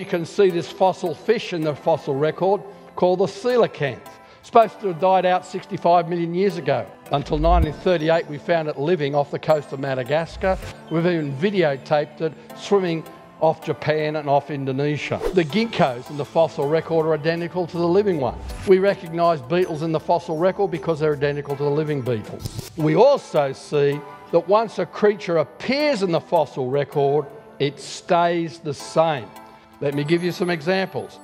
You can see this fossil fish in the fossil record called the coelacanth. Supposed to have died out 65 million years ago. Until 1938, we found it living off the coast of Madagascar. We've even videotaped it swimming off Japan and off Indonesia. The ginkgos in the fossil record are identical to the living ones. We recognise beetles in the fossil record because they're identical to the living beetles. We also see that once a creature appears in the fossil record, it stays the same. Let me give you some examples.